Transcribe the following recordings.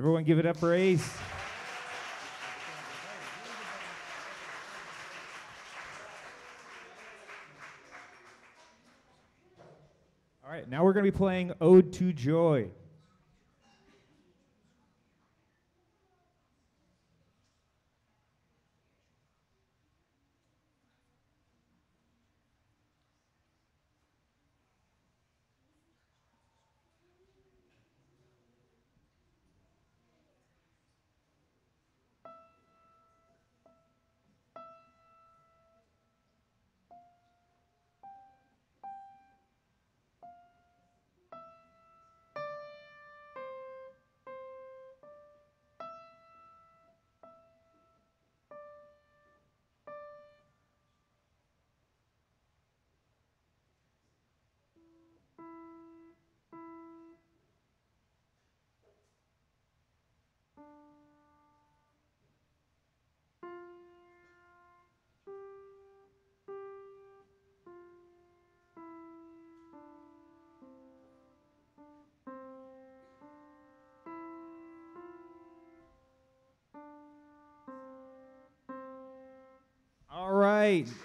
Everyone give it up for Ace. All right, now we're going to be playing Ode to Joy.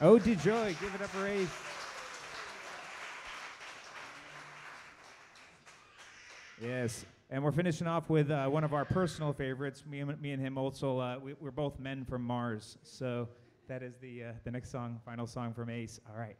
Ode to Joy. Give it up for Ace. Yes, and we're finishing off with uh, one of our personal favorites. Me and, me and him also, uh, we, we're both men from Mars. So that is the, uh, the next song, final song from Ace. All right.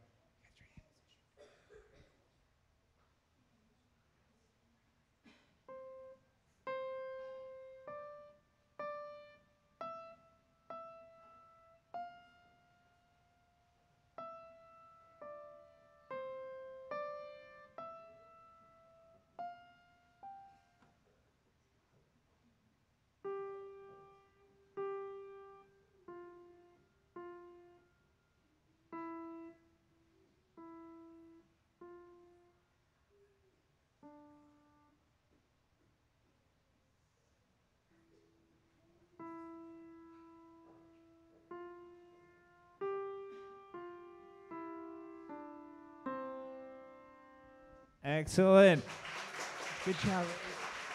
Excellent. Good job.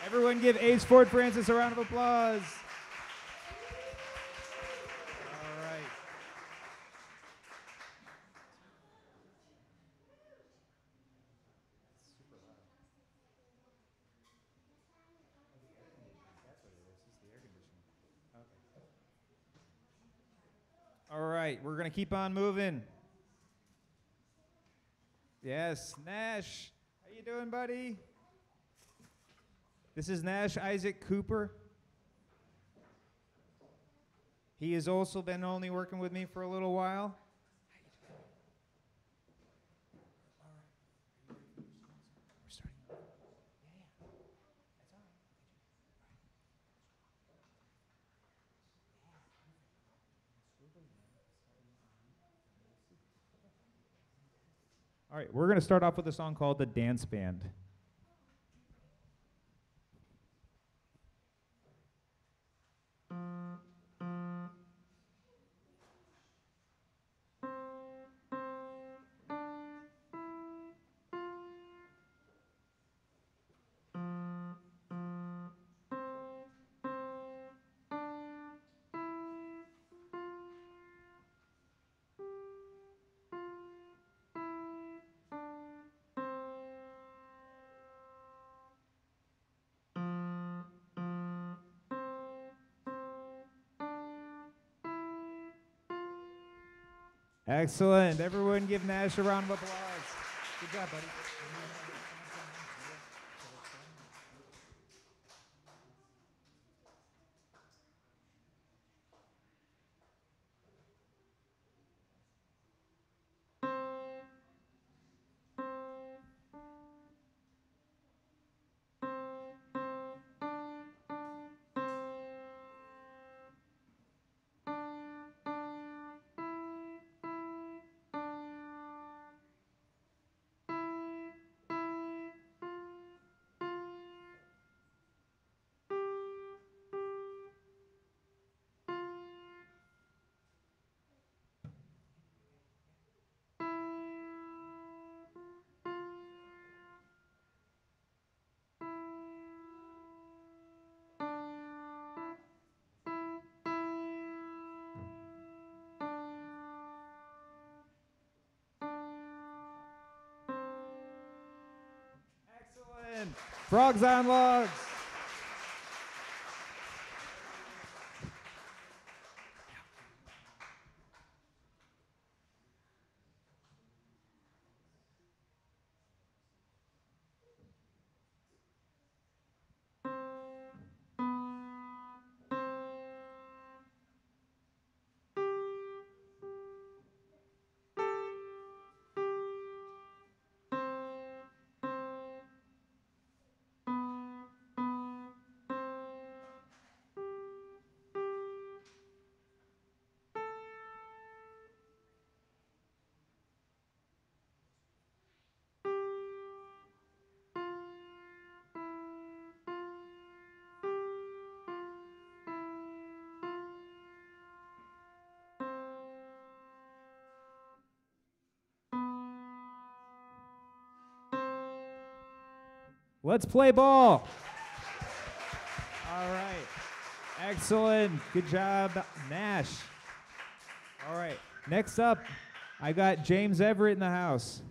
Everyone give Ace Ford Francis a round of applause. All right. All right, we're going to keep on moving. Yes, Nash. You doing, buddy? This is Nash Isaac Cooper. He has also been only working with me for a little while. All right, we're going to start off with a song called The Dance Band. Excellent. Everyone give Nash a round of applause. Good job, buddy. Frogs on Logs. Let's play ball. All right. Excellent. Good job, Nash. All right. Next up, I got James Everett in the house.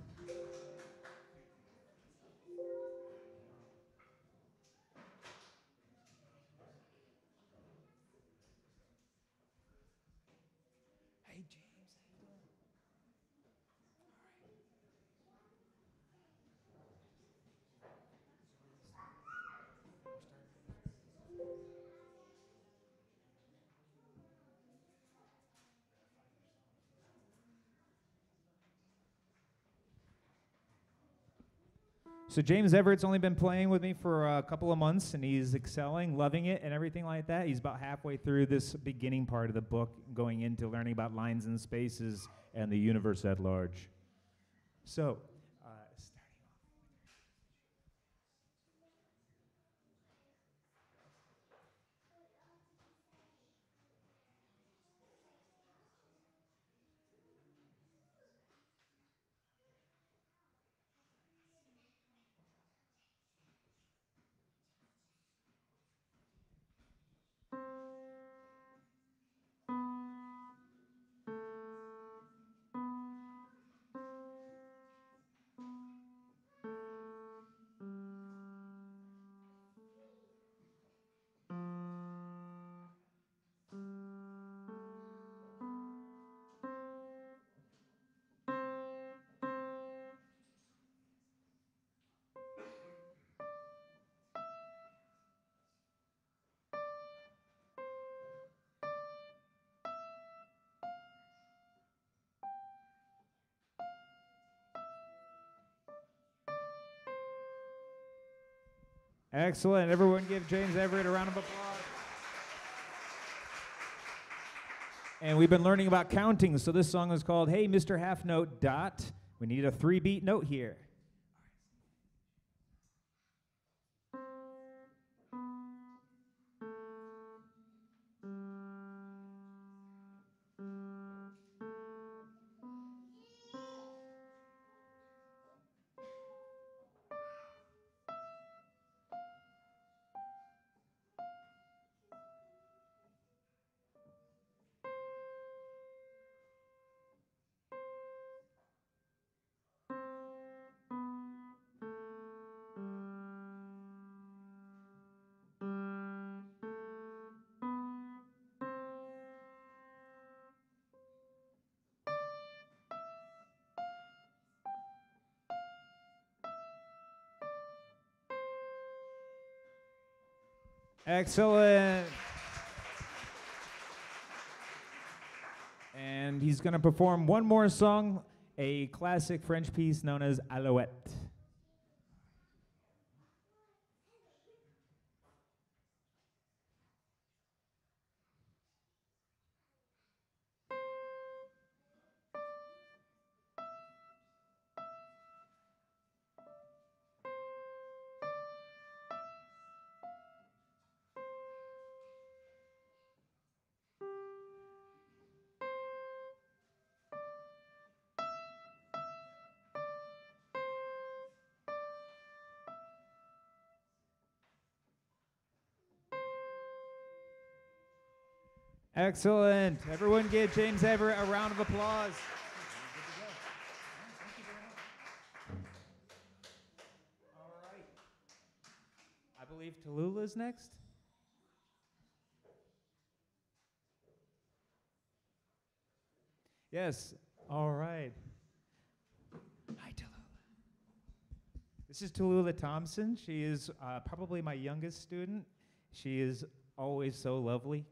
So James Everett's only been playing with me for a couple of months, and he's excelling, loving it, and everything like that. He's about halfway through this beginning part of the book, going into learning about lines and spaces and the universe at large. So Excellent. Everyone give James Everett a round of applause. And we've been learning about counting, so this song is called Hey Mr. Half Note Dot. We need a three beat note here. Excellent. And he's going to perform one more song, a classic French piece known as Alouette. Excellent. Everyone give James Everett a round of applause. All right. I believe Tallulah's next. Yes. All right. Hi, Tallulah. This is Tallulah Thompson. She is uh, probably my youngest student. She is always so lovely.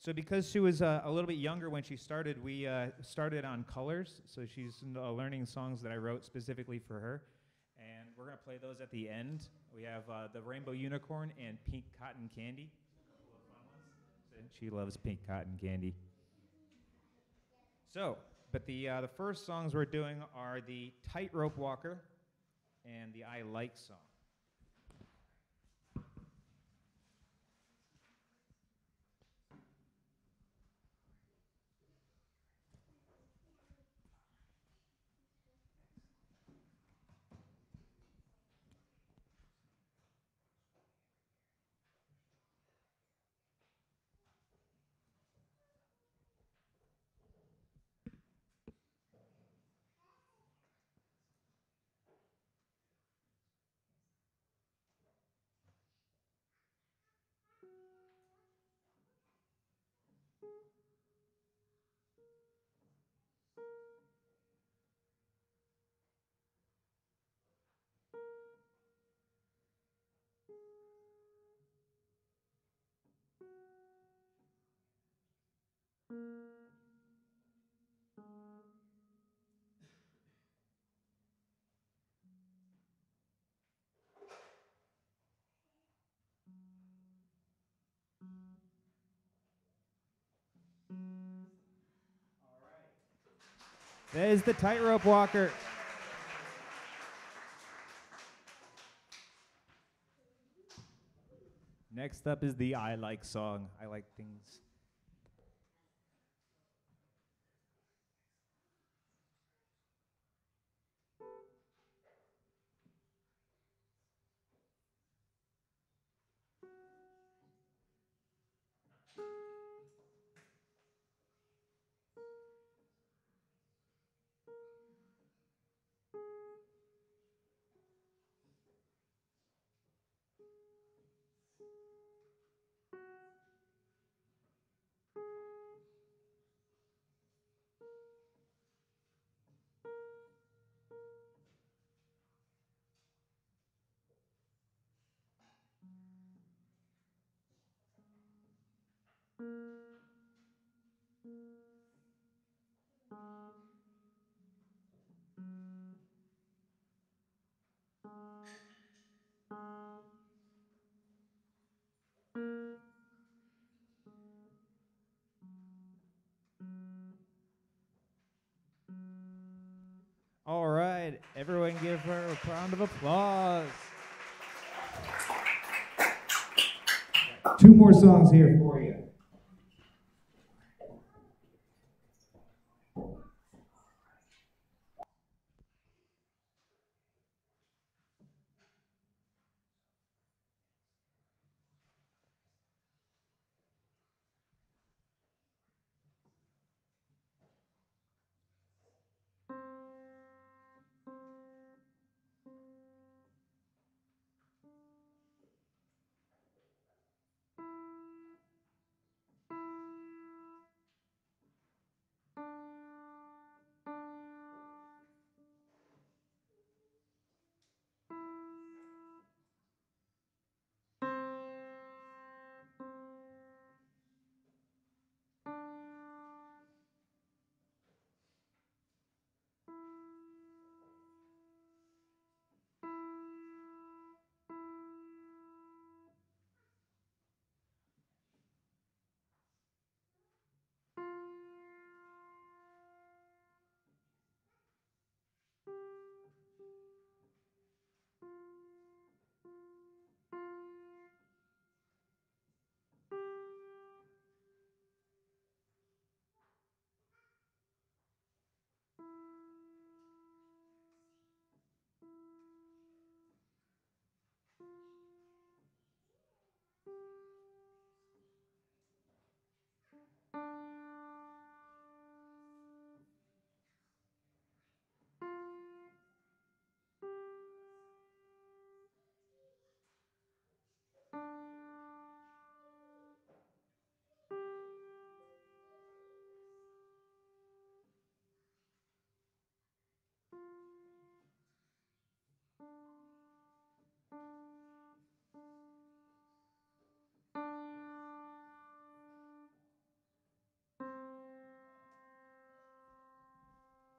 So because she was uh, a little bit younger when she started, we uh, started on colors. So she's uh, learning songs that I wrote specifically for her. And we're going to play those at the end. We have uh, the Rainbow Unicorn and Pink Cotton Candy. She loves pink cotton candy. So, but the, uh, the first songs we're doing are the Tightrope Walker and the I Like song. There's the tightrope walker. Next up is the I Like song. I like things. Everyone give her a round of applause. Two more songs here for you.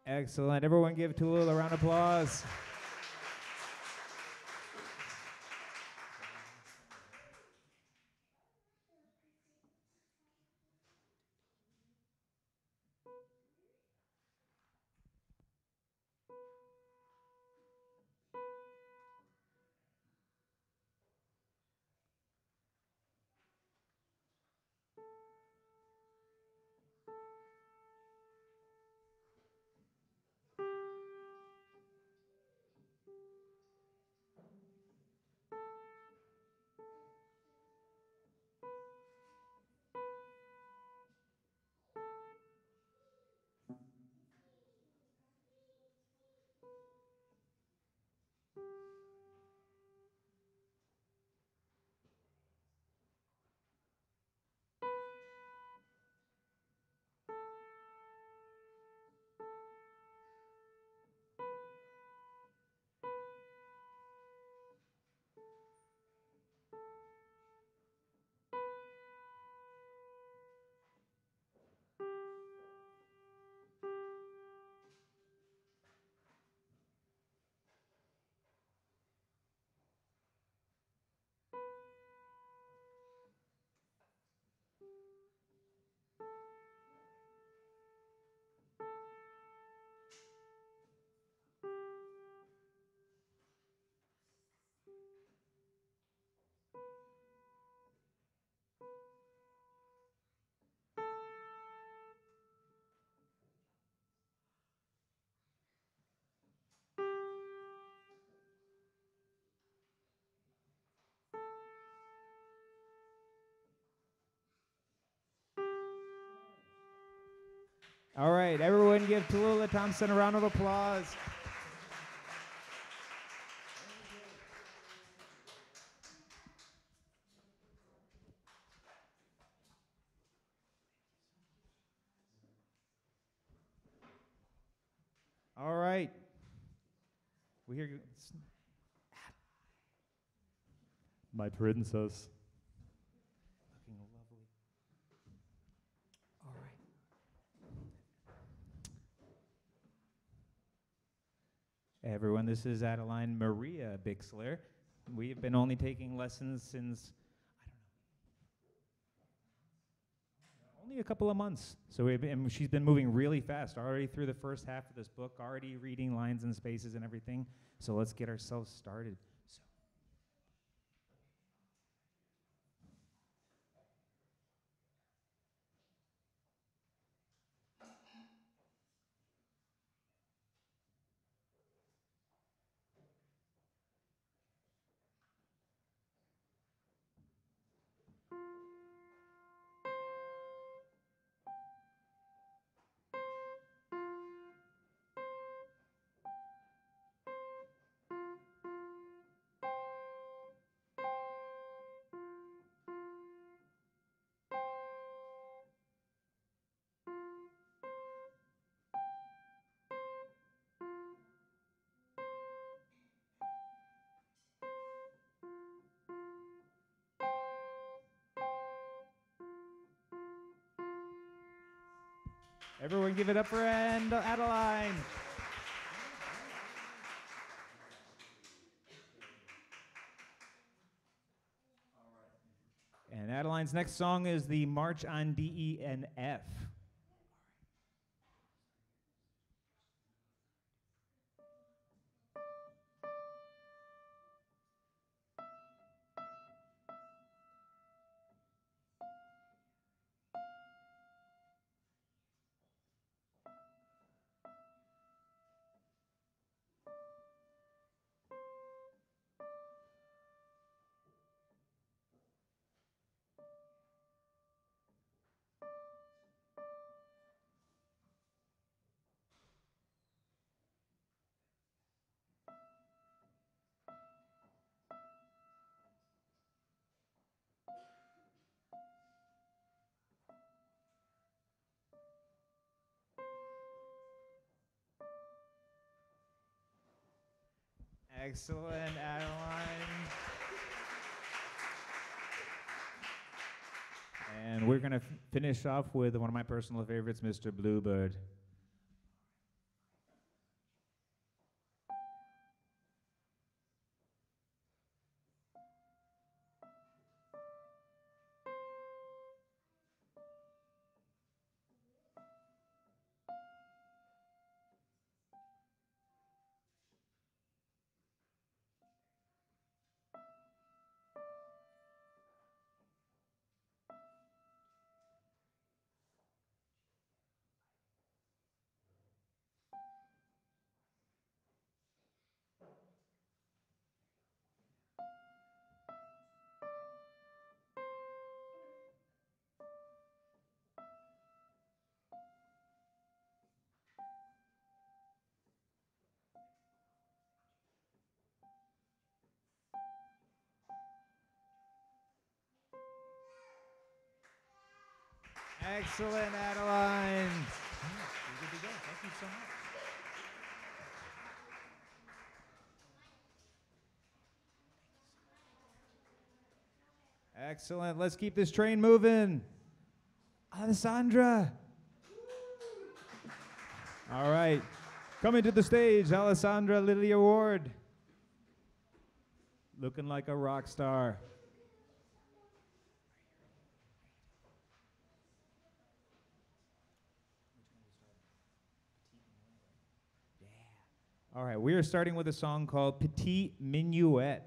Excellent. Everyone give Tallulah a round of applause. All right, everyone give Tallulah Thompson a round of applause. All right. We hear you. my princess. Looking lovely. All right. Everyone, this is Adeline Maria Bixler. We have been only taking lessons since, I don't know, only a couple of months. So we've been, she's been moving really fast, already through the first half of this book, already reading lines and spaces and everything. So let's get ourselves started. Everyone give it up for Ad- Adeline. And Adeline's next song is the March on D E N F. Excellent, Adeline. And we're going to finish off with one of my personal favorites, Mr. Bluebird. Excellent, Adeline. You're good to go. Thank you so much. Excellent. Let's keep this train moving. Alessandra. All right. Coming to the stage, Alessandra Lily Ward. Looking like a rock star. All right, we are starting with a song called Petit Minuet.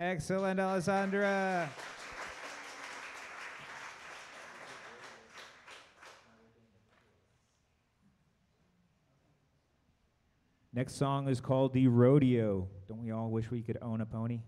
Excellent, Alessandra. Next song is called The Rodeo. Don't we all wish we could own a pony?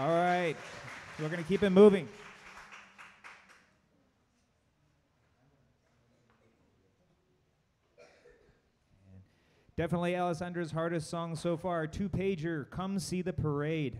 All right. We're going to keep it moving. Definitely Alessandra's hardest song so far. Two pager, Come See the Parade.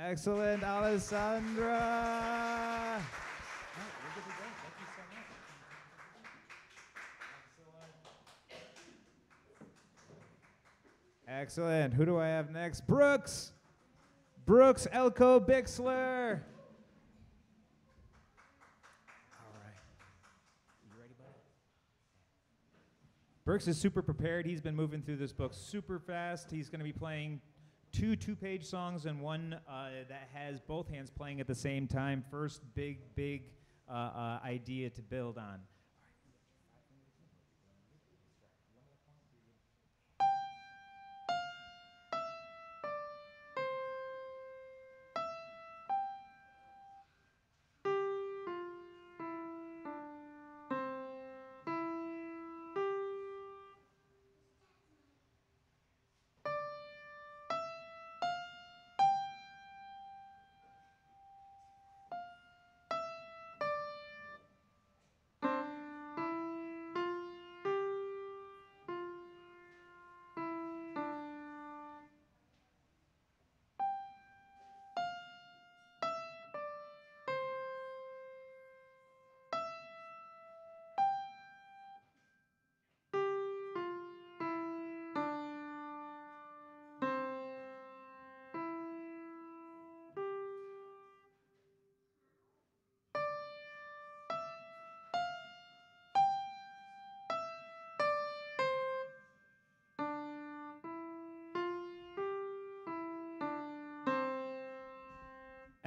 Excellent, Alessandra. Excellent. Who do I have next? Brooks. Brooks Elco Bixler. Brooks is super prepared. He's been moving through this book super fast. He's going to be playing two two page songs and one uh, that has both hands playing at the same time. First big, big uh, uh, idea to build on.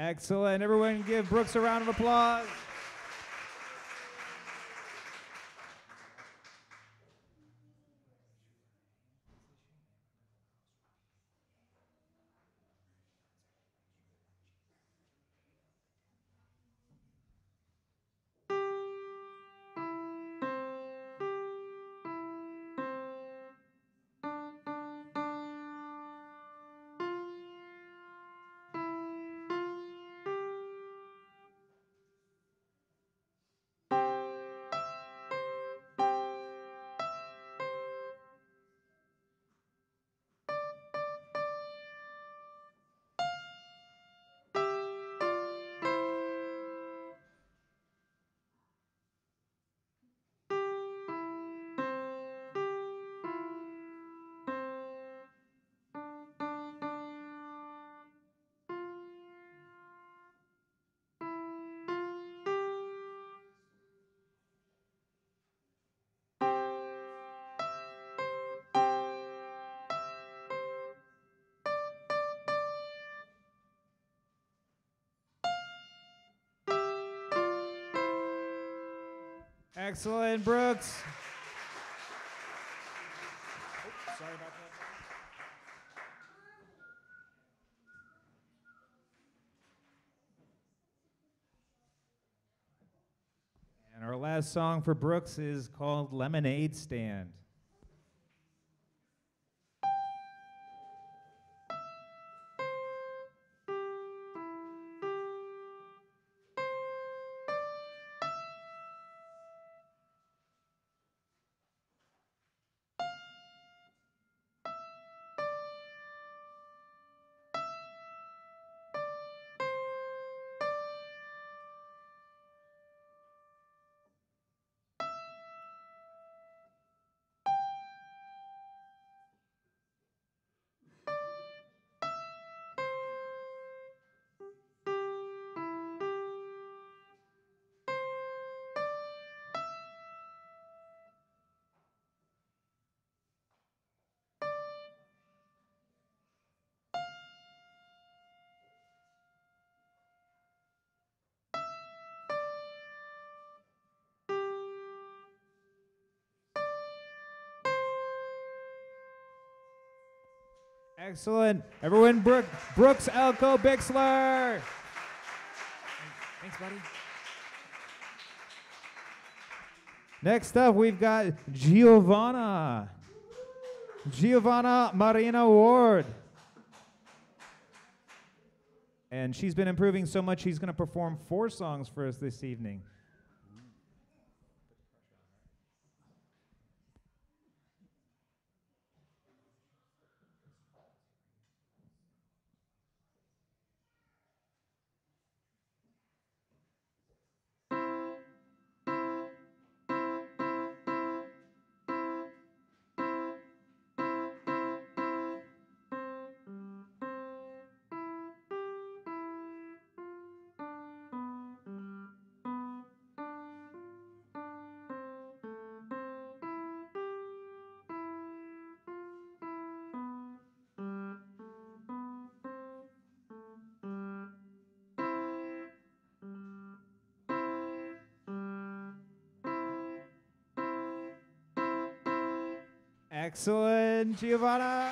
Excellent. Everyone give Brooks a round of applause. Excellent, Brooks. And our last song for Brooks is called Lemonade Stand. Excellent. Everyone, Brook, Brooks Elco Bixler. Thanks, buddy. Next up, we've got Giovanna. Giovanna Marina Ward. And she's been improving so much, she's going to perform four songs for us this evening. Excellent, Giovanna.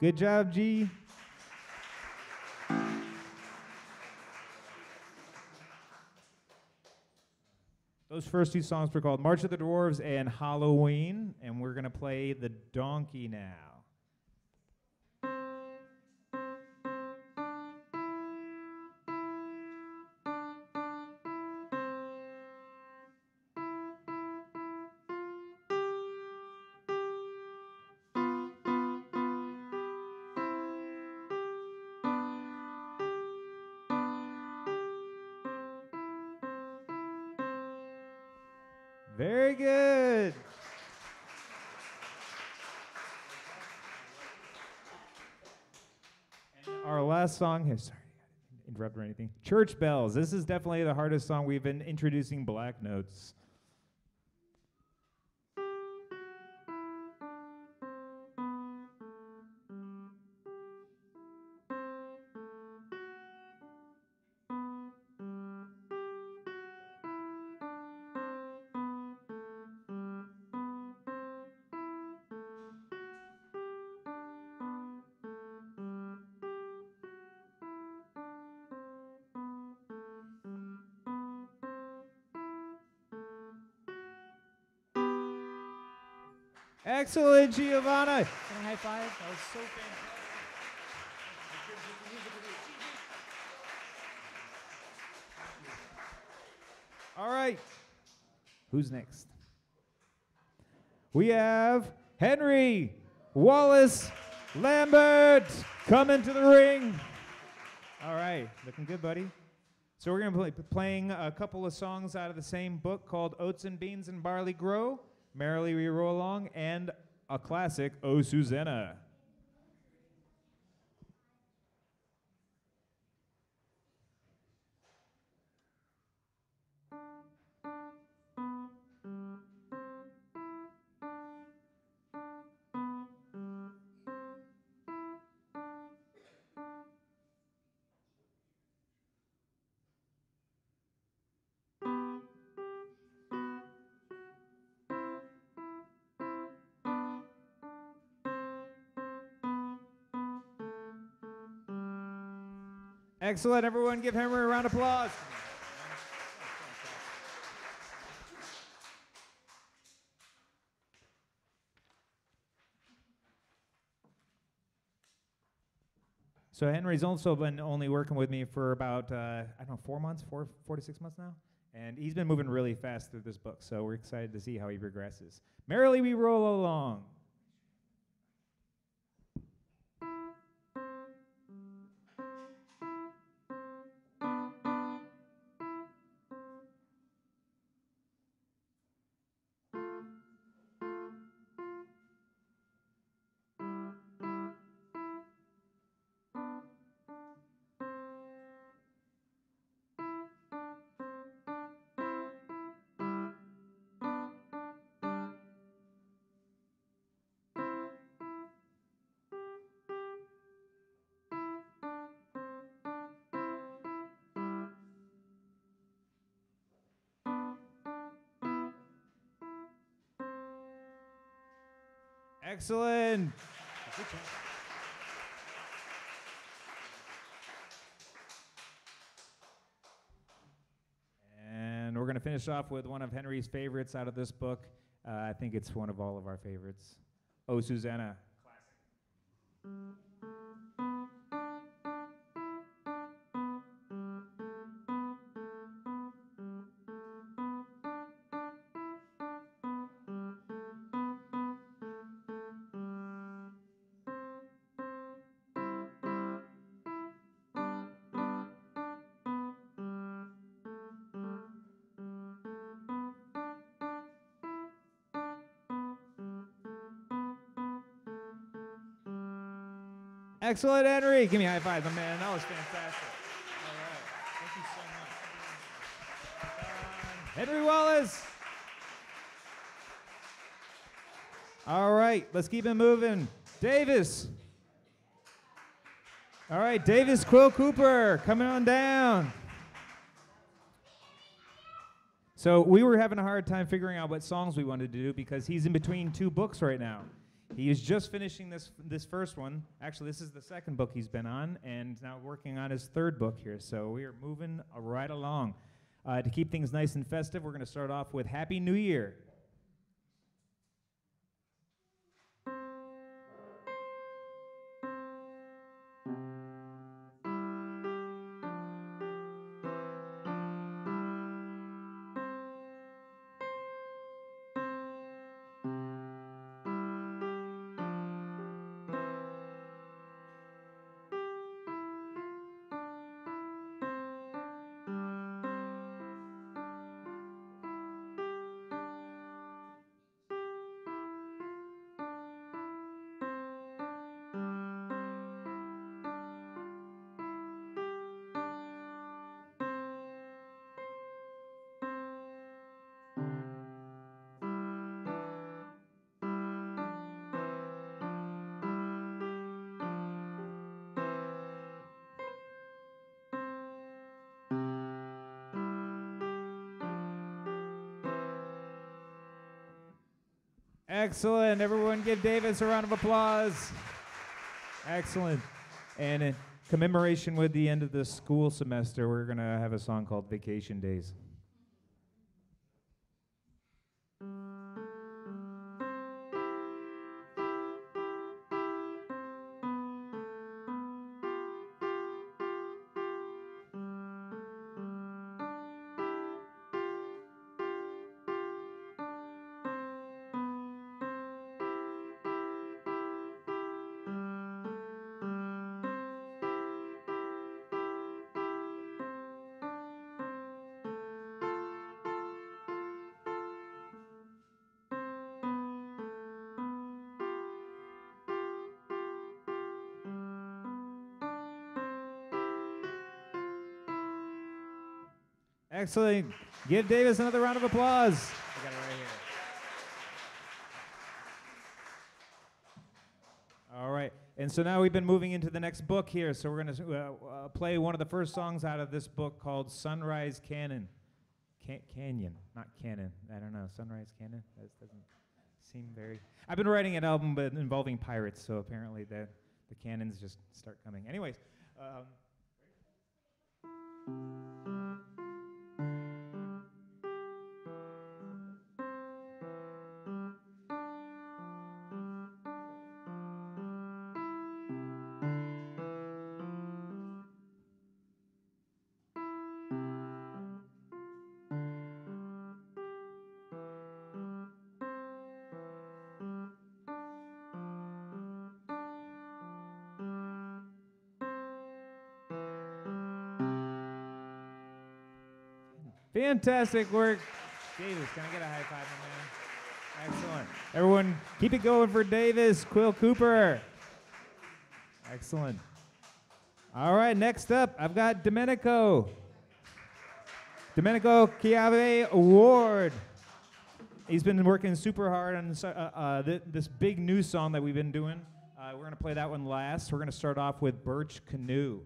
Good job, G. Those first two songs were called March of the Dwarves and Halloween, and we're going to play the donkey now. Song sorry, interrupt or anything. Church Bells. This is definitely the hardest song we've been introducing black notes. Excellent, Giovanna. Can I high five? That was so fantastic. All right. Who's next? We have Henry Wallace Lambert coming to the ring. All right, looking good, buddy. So we're going to be playing a couple of songs out of the same book called Oats and Beans and Barley Grow. Merrily We Roll Along, and a classic, Oh Susanna. Excellent. Everyone give Henry a round of applause. So Henry's also been only working with me for about uh, I don't know four months, four four to six months now, and he's been moving really fast through this book. So we're excited to see how he progresses. Merrily we roll along. Excellent. And we're going to finish off with one of Henry's favorites out of this book. Uh, I think it's one of all of our favorites. Oh, Susanna. Excellent, Henry. Give me a high five, my man. That was fantastic. All right. Thank you so much. Um, Henry Wallace. All right, let's keep it moving. Davis. All right, Davis Quill Cooper coming on down. So we were having a hard time figuring out what songs we wanted to do because he's in between two books right now. He is just finishing this this first one. Actually, this is the second book he's been on, and now working on his third book here. So we are moving right along. Uh, to keep things nice and festive, we're going to start off with Happy New Year. Excellent. Everyone give Davis a round of applause. Excellent. And in commemoration with the end of the school semester, we're going to have a song called Vacation Days. Excellent. Give Davis another round of applause. I got it right here. All right. And so now we've been moving into the next book here. So we're going to uh, uh, play one of the first songs out of this book called Sunrise Cannon. Can- Canyon, not Cannon. I don't know. Sunrise Cannon? That doesn't seem very. I've been writing an album but involving pirates, so apparently the, the cannons just start coming. Anyways. Um, Fantastic work. Davis, can I get a high five, my man? Excellent. Everyone, keep it going for Davis, Quill Cooper. Excellent. All right, next up, I've got Domenico. Domenico Chiave Award. He's been working super hard on this, uh, uh, th- this big new song that we've been doing. Uh, we're going to play that one last. We're going to start off with Birch Canoe.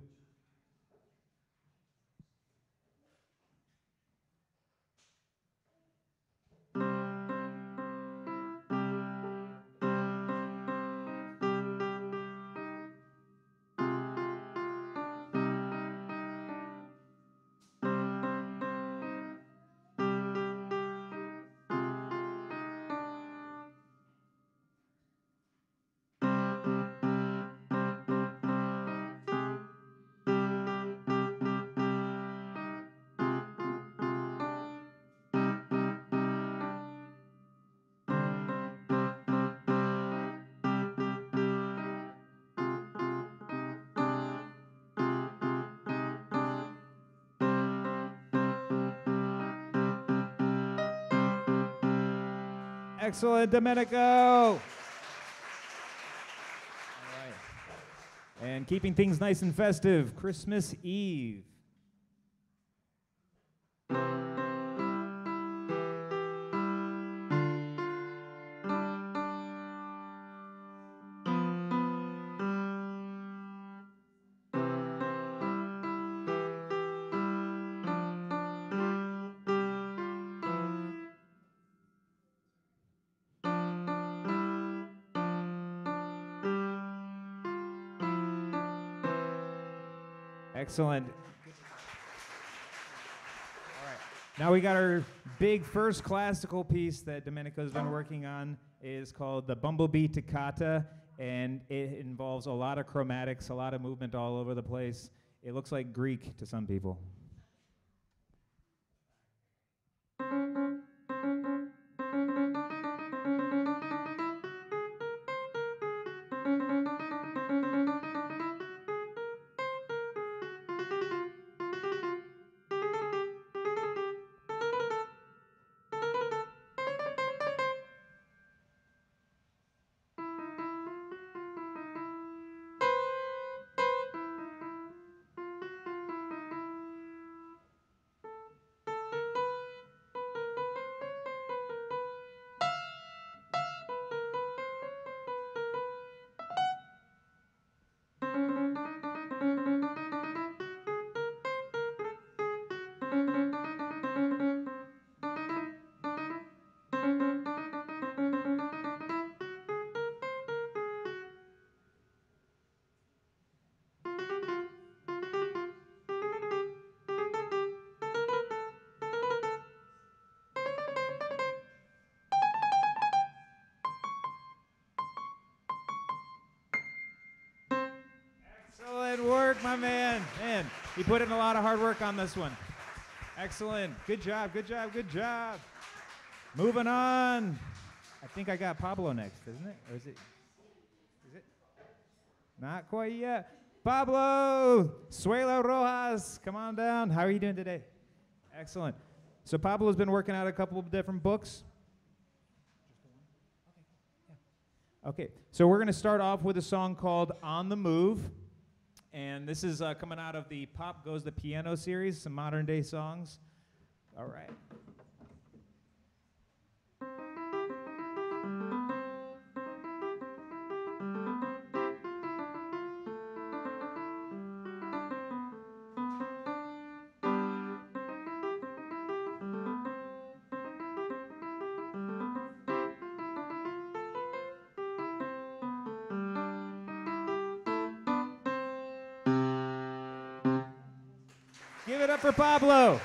Excellent, Domenico. And keeping things nice and festive, Christmas Eve. Excellent. All right. Now we got our big first classical piece that Domenico's been working on is called the Bumblebee Toccata, and it involves a lot of chromatics, a lot of movement all over the place. It looks like Greek to some people. My man. Man, he put in a lot of hard work on this one. Excellent. Good job, good job, good job. Moving on. I think I got Pablo next, isn't it? Or is it? Is it? Not quite yet. Pablo Suelo Rojas, come on down. How are you doing today? Excellent. So Pablo's been working out a couple of different books. Okay, so we're going to start off with a song called On the Move. And this is uh, coming out of the Pop Goes the Piano series, some modern day songs. All right. For Pablo.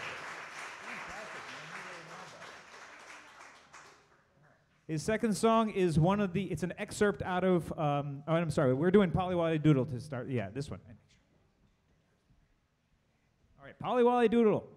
His second song is one of the, it's an excerpt out of, um, oh, I'm sorry, we're doing Polly Doodle to start. Yeah, this one. All right, Polly Doodle.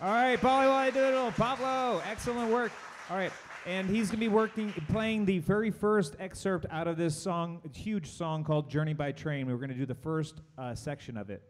All right, Polly Doodle, Pablo, excellent work. All right, and he's gonna be working, playing the very first excerpt out of this song, huge song called "Journey by Train." We were gonna do the first uh, section of it.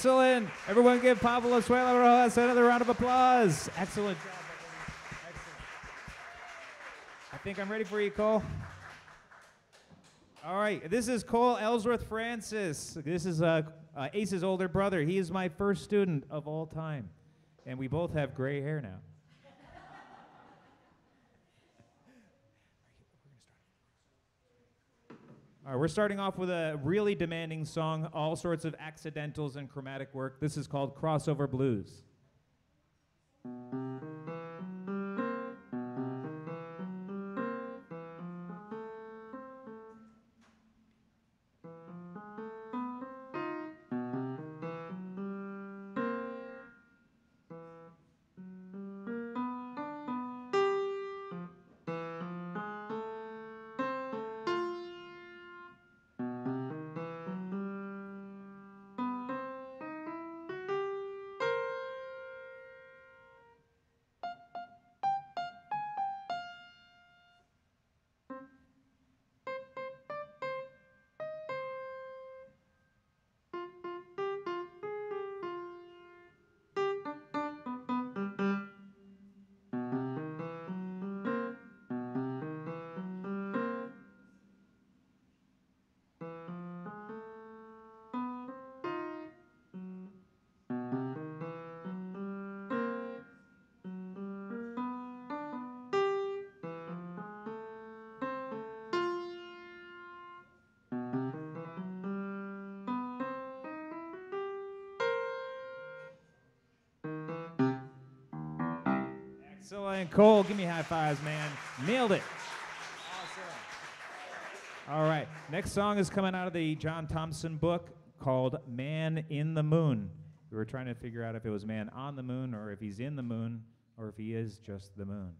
Excellent. Everyone give Pablo Suela Rojas another round of applause. Excellent job. Excellent. I think I'm ready for you, Cole. All right, this is Cole Ellsworth Francis. This is uh, uh, Ace's older brother. He is my first student of all time, and we both have gray hair now. All right, we're starting off with a really demanding song, all sorts of accidentals and chromatic work. This is called Crossover Blues. Cole, give me high fives, man. Nailed it. Awesome. All right. Next song is coming out of the John Thompson book called Man in the Moon. We were trying to figure out if it was man on the moon or if he's in the moon or if he is just the moon.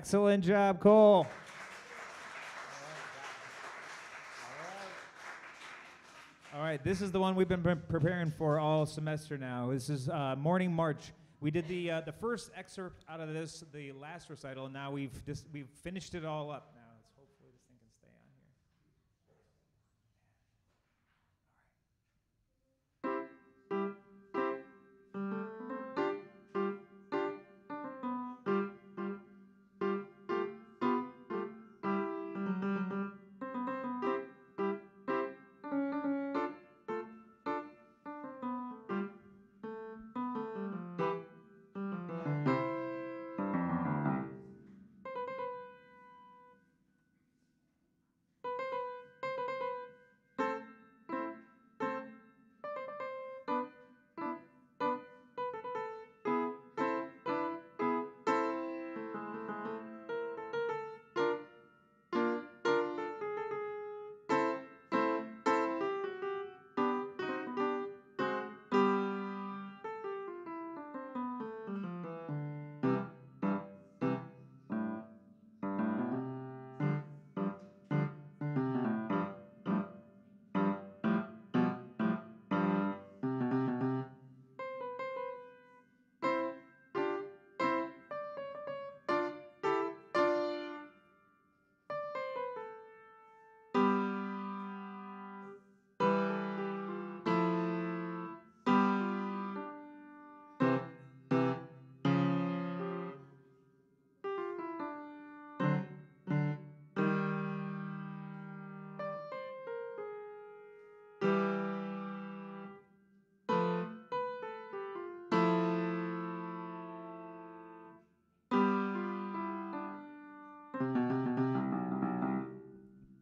Excellent job, Cole. All right, this is the one we've been pre- preparing for all semester now. This is uh, Morning March. We did the uh, the first excerpt out of this, the last recital, and now we've just we've finished it all up.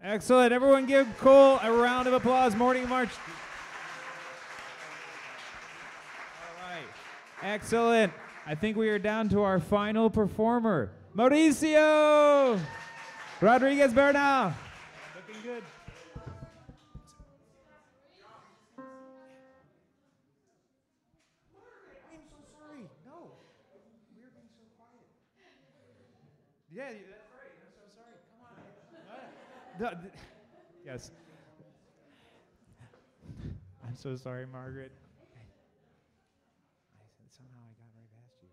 Excellent. Everyone give Cole a round of applause. Morning March. All right. Excellent. I think we are down to our final performer, Mauricio Rodriguez Bernal. So sorry, Margaret. I said somehow I got right past you.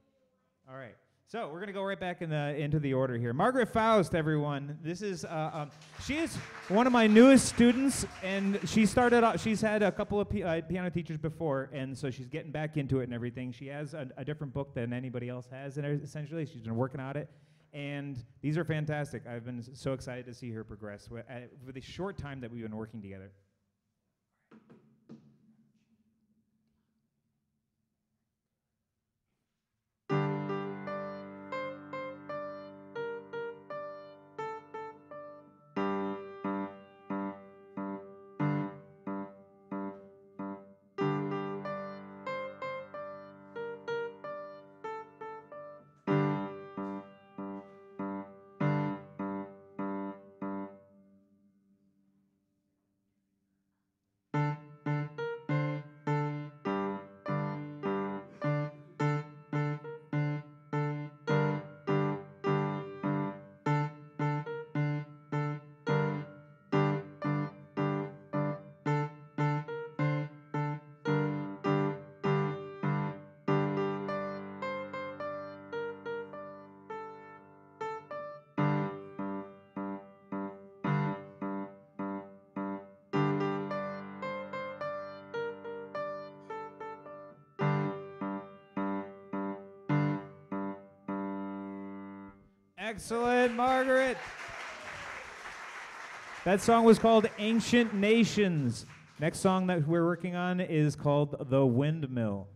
All right. So we're gonna go right back in the into the order here. Margaret Faust, everyone. This is uh, um, she is one of my newest students, and she started. Out, she's had a couple of pi- uh, piano teachers before, and so she's getting back into it and everything. She has a, a different book than anybody else has, and essentially she's been working on it. And these are fantastic. I've been so excited to see her progress with, uh, for the short time that we've been working together. Excellent, Margaret. That song was called Ancient Nations. Next song that we're working on is called The Windmill.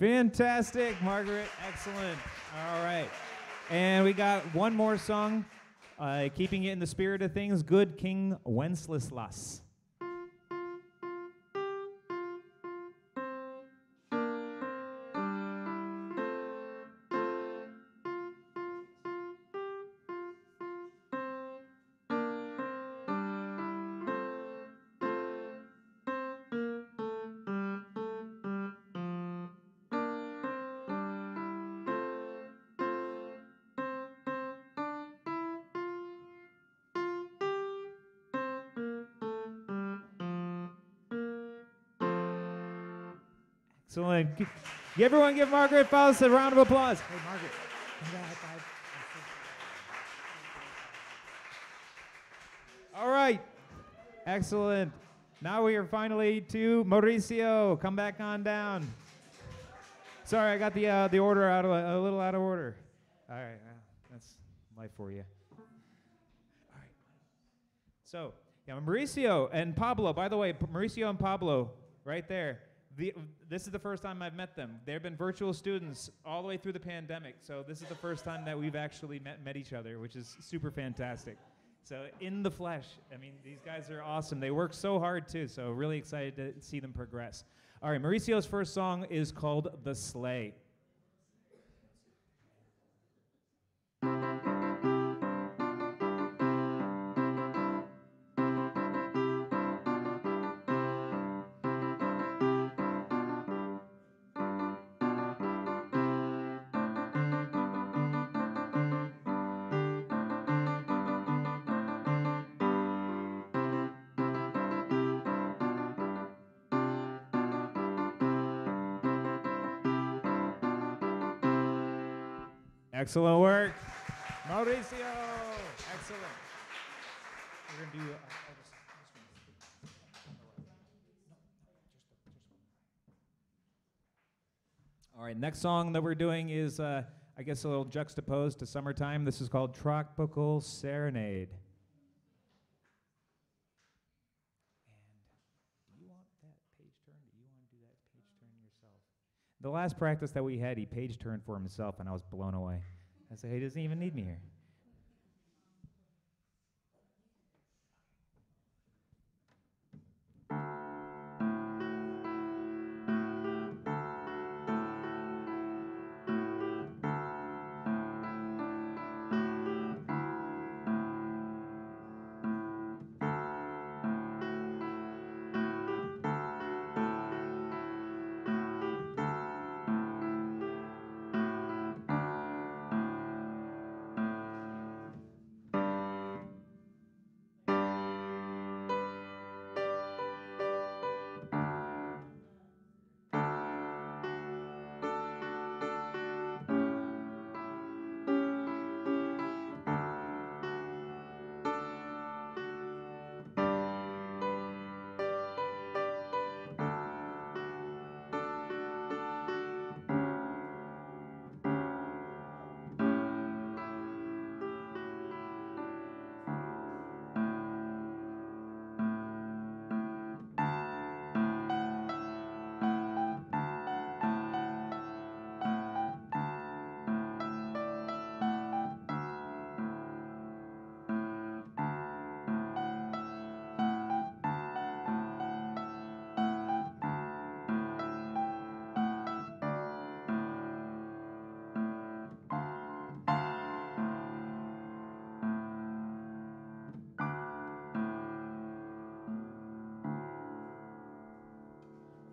Fantastic, Margaret. Excellent. All right. And we got one more song, uh, keeping it in the spirit of things Good King Wenceslas. G- Everyone give Margaret Faust a round of applause. Hey, Margaret. give me that high five. All right. Excellent. Now we are finally to Mauricio. Come back on down. Sorry, I got the uh, the order out of a, a little out of order. All right, uh, that's life for you. All right. So, yeah, Mauricio and Pablo. By the way, Mauricio and Pablo, right there. The, this is the first time I've met them. They've been virtual students all the way through the pandemic. So this is the first time that we've actually met, met each other, which is super fantastic. So in the flesh, I mean, these guys are awesome. They work so hard too. So really excited to see them progress. All right, Mauricio's first song is called "The Sleigh." Excellent work. Mauricio. Excellent. We're going to do. Uh, All right, next song that we're doing is, uh, I guess, a little juxtaposed to summertime. This is called Tropical Serenade. And do you want that page turn? Do you want to do that page turn yourself? The last practice that we had, he page turned for himself, and I was blown away. I said, he doesn't even need me here.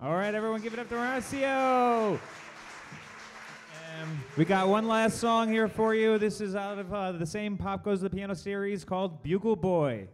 All right, everyone, give it up to Horacio. Um, we got one last song here for you. This is out of uh, the same Pop Goes the Piano series called Bugle Boy.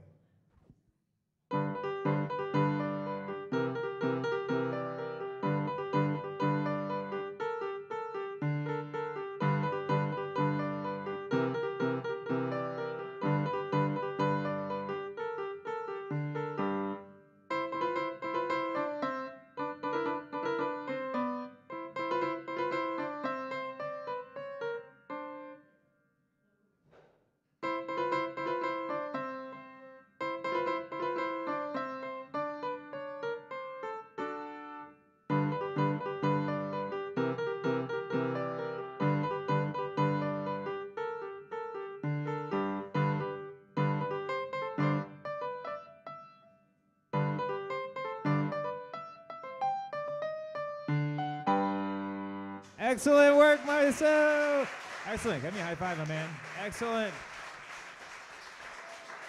Excellent work, Marcel. Excellent. Give me a high five, my man. Excellent.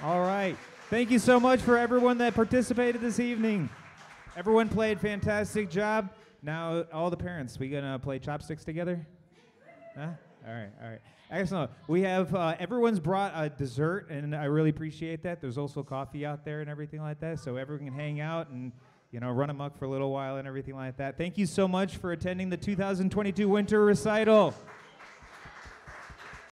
All right. Thank you so much for everyone that participated this evening. Everyone played fantastic job. Now, all the parents, we gonna play chopsticks together? Huh? All right, all right. Excellent. We have uh, everyone's brought a dessert, and I really appreciate that. There's also coffee out there and everything like that, so everyone can hang out and you know run amok for a little while and everything like that. Thank you so much for attending the 2022 Winter Recital.